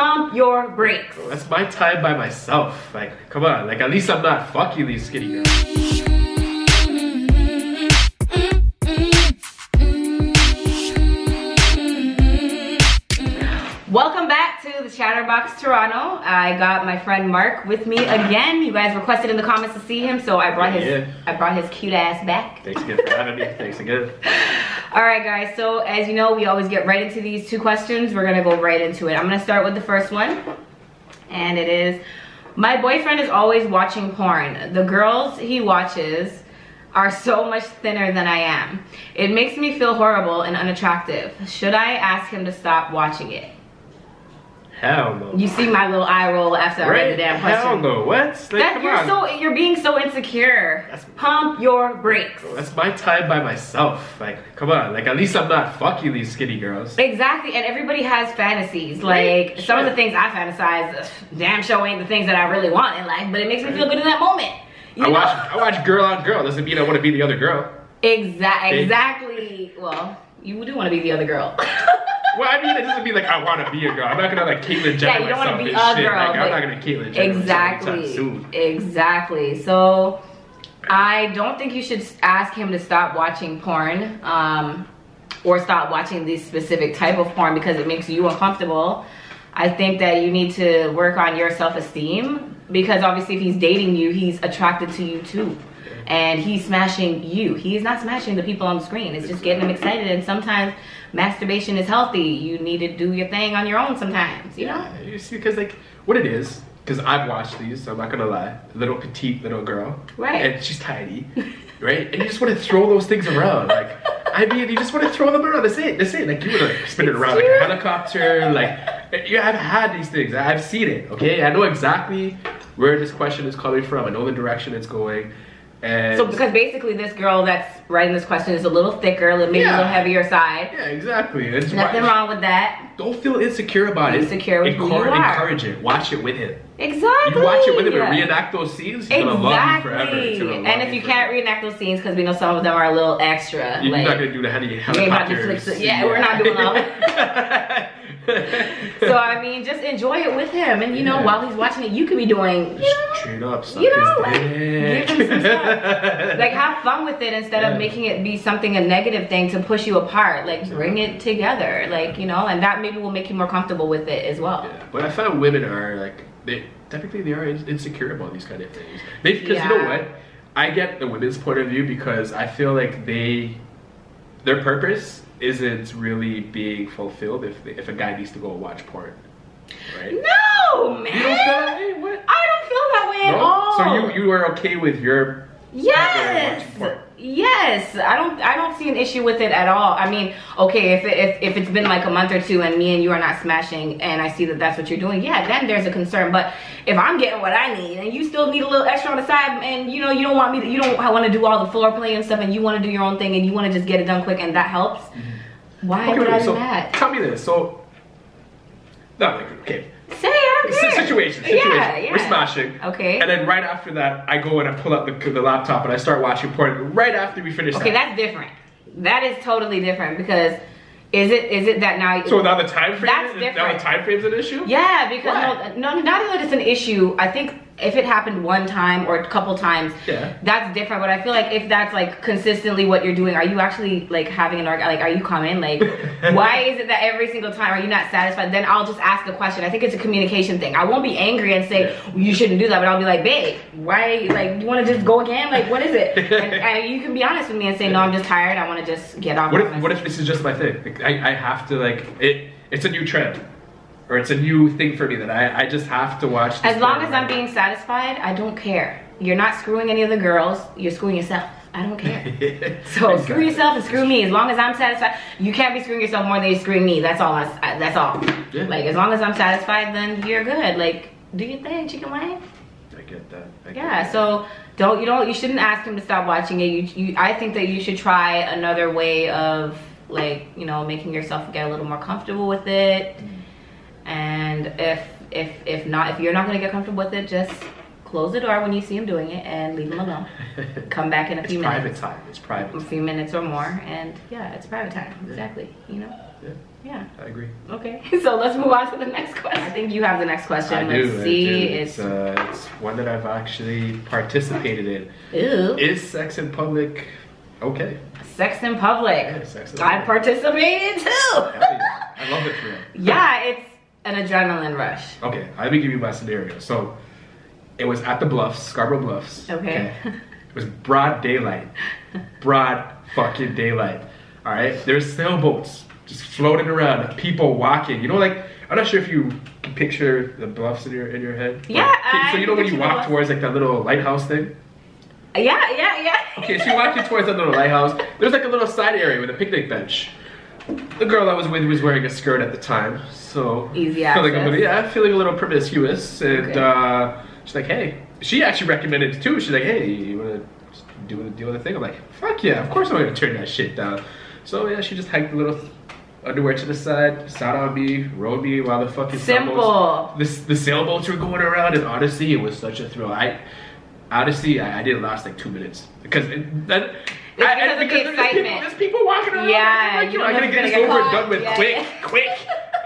Pump your brakes. That's my time by myself. Like, come on. Like, at least I'm not fucking these skinny girls. Chatterbox Toronto. I got my friend Mark with me again. You guys requested in the comments to see him, so I brought his Yeah. I brought his cute ass back. Thanks again for having me. Thanks again. All right, guys. So as you know, we always get right into these two questions. We're gonna go right into it. I'm gonna start with the first one, and it is: My boyfriend is always watching porn. The girls he watches are so much thinner than I am. It makes me feel horrible and unattractive. Should I ask him to stop watching it? Hell no. You see my little eye roll after I read the damn question. Hell no. What? Like, That come you're on. so you're being so insecure. That's- Pump your brakes. That's my time by myself. Like, come on. Like, at least I'm not fucking these skinny girls. Exactly, and everybody has fantasies. Right, Like some of the things I fantasize, ugh, damn show ain't the things that I really want in life, but it makes me feel good in that moment. You I know? watch, I watch girl on girl. Doesn't mean I want to be the other girl. Exactly. Exactly. Well, you do want to be the other girl. Well, I mean, it doesn't mean like I want to be a girl. I'm not gonna like Caitlyn Jenner Yeah, you don't myself be and a shit. girl, Like, I'm not gonna Caitlyn Jenner exactly, exactly. So, I don't think you should ask him to stop watching porn, um, or stop watching this specific type of porn because it makes you uncomfortable. I think that you need to work on your self-esteem because obviously if he's dating you, he's attracted to you too. And he's smashing you. He's not smashing the people on the screen. It's just getting them excited. And sometimes masturbation is healthy. You need to do your thing on your own sometimes, you know? Yeah, you see, because like what it is, because I've watched these, so I'm not gonna lie. Little petite little girl, Right. And she's tiny, right? And you just want to throw those things around, like. I mean, you just want to throw them around. That's it. That's it. Like you want to spin it around like a helicopter. Like you, I've had these things. I've seen it. Okay, I know exactly where this question is coming from. I know the direction it's going. And So because basically this girl that's writing this question is a little thicker, maybe a little heavier side. yeah, exactly. It's Nothing wrong with that. Don't feel insecure about it. Insecure with who you are. Encourage it. Watch it with him. Exactly. You watch it with him and reenact those scenes. He's gonna love you forever. Exactly. love And if you can't reenact those scenes, because we know some of them are a little extra. You're like, not gonna do the ain't helicopters. flip- yeah, we're not doing all that. so I mean, just enjoy it with him, and you know, Yeah. while he's watching it, you could be doing, you Just know, straight up, you know, like, dick. give him some like have fun with it instead Yeah. of making it be something a negative thing to push you apart. Like bring it together, like you know, and that maybe will make you more comfortable with it as well. Yeah, but I found women are like they typically they are insecure about these kind of things. They because you know what, I get the women's point of view because I feel like they their purpose isn't really being fulfilled if if a guy needs to go watch porn, right? No, man. You don't feel that way? What? I don't feel that way at all. So you you are okay with your Yes. Yes. I don't I don't see an issue with it at all. I mean, okay, if, it, if if it's been like a month or two and me and you are not smashing and I see that that's what you're doing, yeah, then there's a concern. But if I'm getting what I need and you still need a little extra on the side and you know you don't want me to, you don't want to do all the floor play and stuff and you want to do your own thing and you want to just get it done quick and that helps, why Okay, would I do so that? tell me this. So, no, okay. Say don't care. Situation, situation. Yeah, yeah. We're smashing. Okay. And then right after that, I go and I pull up the, the laptop and I start watching porn. Right after we finish Okay, that. that's different. That is totally different because is it is it that now So now the time frame. That's is, now the time frame's an issue. Yeah, because no, no, not that it's an issue. I think if it happened one time or a couple times, Yeah. that's different. But I feel like if that's like consistently what you're doing, are you actually like having an orgasm? Like, are you coming? Like, why is it that every single time are you not satisfied? Then I'll just ask the question. I think it's a communication thing. I won't be angry and say Yeah. you shouldn't do that, but I'll be like, babe, why? Like, you want to just go again? Like, what is it? and, and you can be honest with me and say, no, I'm just tired. I want to just get off. What if what if this is just my thing? Like, I, I have to like it. It's a new trend, or it's a new thing for me that I, I just have to watch. As long as I'm being satisfied, I don't care. You're not screwing any of the girls. You're screwing yourself. I don't care. So Exactly. screw yourself and screw me. As long as I'm satisfied, you can't be screwing yourself more than you're screwing me. That's all. I, that's all. Yeah. Like as long as I'm satisfied, then you're good. Like do your thing, chicken wing. I get that. I get Yeah. that. So don't you don't you shouldn't ask him to stop watching it. You, you I think that you should try another way of like you know making yourself get a little more comfortable with it. Mm. And if if if not if you're not gonna get comfortable with it, just close the door when you see him doing it and leave him alone. Come back in a it's few private minutes, time. It's private. a few minutes or more, and yeah, it's private time. Exactly. You know. Yeah. Yeah. I agree. Okay. So let's move on to the next question. I think you have the next question. I let's do. I see. do. It's, It's, uh, it's one that I've actually participated in. ew. Is sex in public okay? Sex in public. Yeah, sex in I public. participated too. Yeah. I love it for real. yeah, it's an adrenaline rush. Okay, let me give you my scenario. So, it was at the Bluffs, Scarborough Bluffs. Okay. It was broad daylight. Broad fucking daylight. All right. There's sailboats just floating around, people walking. You know, like I'm not sure if you can picture the bluffs in your in your head. Yeah, Okay, I so you know when you walk towards like that little lighthouse thing. Yeah, yeah, yeah. Okay, so you're walking towards that little lighthouse. There's like a little side area with a picnic bench. The girl I was with was wearing a skirt at the time, so Easy feeling a little, yeah, feeling a little promiscuous, and Okay. uh, she's like, "Hey," she actually recommended it too. She's like, "Hey, you wanna do the deal with the thing?" I'm like, "Fuck yeah, of course I'm gonna turn that shit down." So yeah, she just hiked the little underwear to the side, sat on me, rode me while the fucking Simple. sailboats, the, the sailboats were going around, and honestly, it was such a thrill. I honestly, I, I didn't last like two minutes because it, that. I- because the there's people, there's people walking around. Yeah, like, you know, I gotta get this over and done with caught. quick, quick.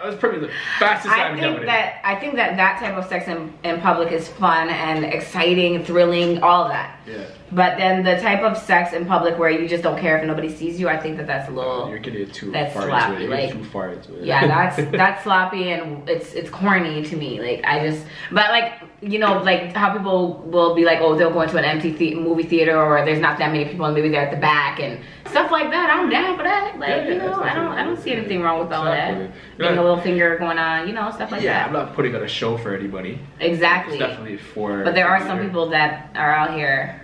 That was probably the fastest I I've think it. that I think that that type of sex in, in public is fun and exciting, thrilling, all that. Yeah. But then the type of sex in public where you just don't care if nobody sees you, I think that that's a little. You're getting too That's far sloppy, into it. You're like- too far into it. yeah, that's that's sloppy and it's it's corny to me. Like I just, but like you know, like how people will be like, oh, they'll go into an empty the- movie theater or there's not that many people and maybe they're at the back and stuff like that. I'm down for that. Like Yeah, you know, I don't I don't see anything wrong with all Exactly. that. You're a not- finger going on, you know, stuff like that. yeah, I'm not putting on a show for anybody. Exactly. It's definitely for. But there are some people that are out here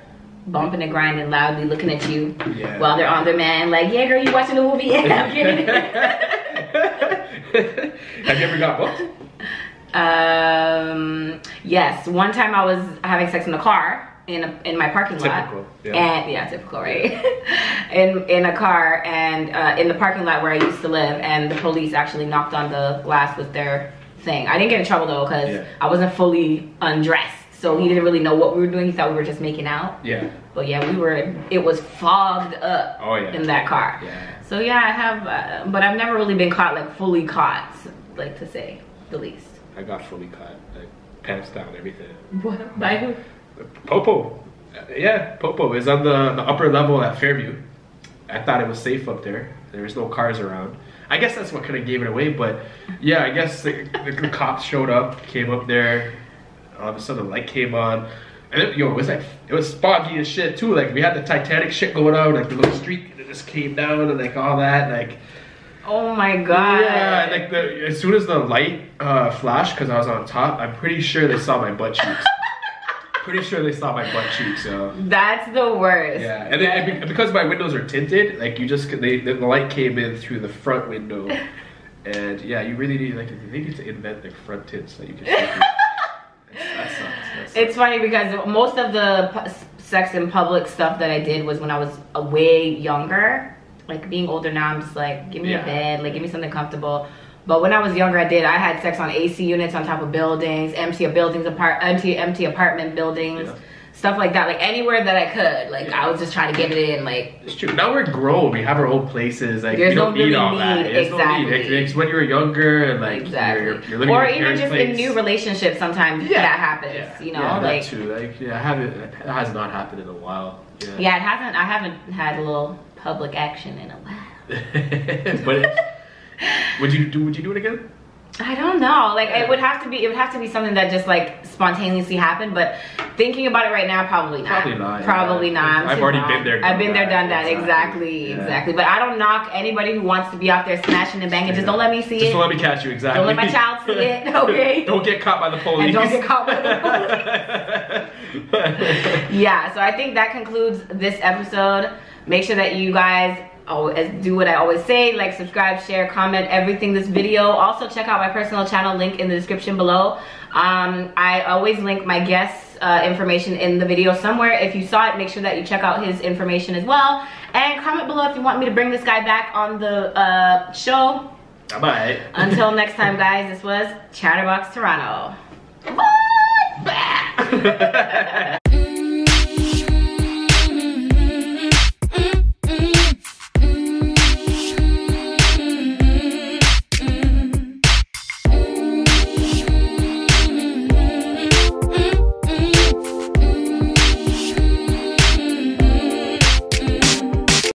bumping and grinding loudly, looking at you Yeah. while they're on their man. Like, yeah, girl, you watching the movie? Yeah, I'm. Have you ever got booked? Um, yes. One time I was having sex in the car in a, in my parking Typical, lot. yeah. And yeah, typical, right? in in a car and uh, in the parking lot where I used to live, and the police actually knocked on the glass with their thing. I didn't get in trouble though because Yeah. I wasn't fully undressed, so he didn't really know what we were doing. He thought we were just making out. Yeah. But yeah, we were. It was fogged up Oh yeah. in that car. Yeah. So yeah, I have, uh, but I've never really been caught like fully caught, like to say the least. I got fully caught, like pants down, everything. What? By who? Popo. Yeah, Popo is on the, the upper level at Fairview. I thought it was safe up there. There was no cars around. I guess that's what kind of gave it away, but yeah, I guess the, the, the cops showed up, came up there. All of a sudden, the light came on. And it, yo, it was like, it was foggy as shit too. Like, we had the Titanic shit going on, like the little streak, and it just came down, and like all that. Like, Oh my god. yeah, like the, as soon as the light uh, flashed, because I was on top, I'm pretty sure they saw my butt cheeks. Pretty sure they saw my butt cheeks, so. That's the worst. Yeah, and, then, and because my windows are tinted, like you just they the light came in through the front window, and yeah, you really need like they need to invent like front tints that you can. See that sucks. That sucks. It's funny because most of the sex in public stuff that I did was when I was uh, way younger. Like being older now, I'm just like, give me Yeah. a bed, like give me something comfortable. But when I was younger, I did. I had sex on AC units on top of buildings, empty buildings apart, empty empty apartment buildings, Yeah. stuff like that. Like anywhere that I could. Like Yeah. I was just trying to get it in. Like It's true. Now we're grown. We have our own places. Like There's we don't no need really all that. need, There's no need. exactly. It's, it's when you were younger and like exactly. you're, you're living or in even just in new relationships, sometimes Yeah. that happens. Yeah. You know, yeah, like that too. Like yeah, I haven't. It has not happened in a while. Yeah. yeah, it hasn't. I haven't had a little public action in a while. but it, would you do? Would you do it again? I don't know. Like it would have to be. It would have to be something that just like spontaneously happened. But thinking about it right now, probably not. Probably not, Probably yeah. not. I've already been there, I've been there, that. done that. Exactly. Exactly. Yeah. Exactly. But I don't knock anybody who wants to be out there smashing the bank. and banging. Just don't let me see Just it. don't let me catch you. Exactly. Don't let my child see it, okay? don't get caught by the police. And don't get caught by the police. yeah. So I think that concludes this episode. Make sure that you guys always do what I always say, like, subscribe, share, comment, everything this video. Also check out my personal channel link in the description below. Um, I always link my guests uh, information in the video somewhere. If you saw it, make sure that you check out his information as well. And comment below if you want me to bring this guy back on the uh, show. Bye. Until next time, guys, this was Chatterbox Toronto. Bye!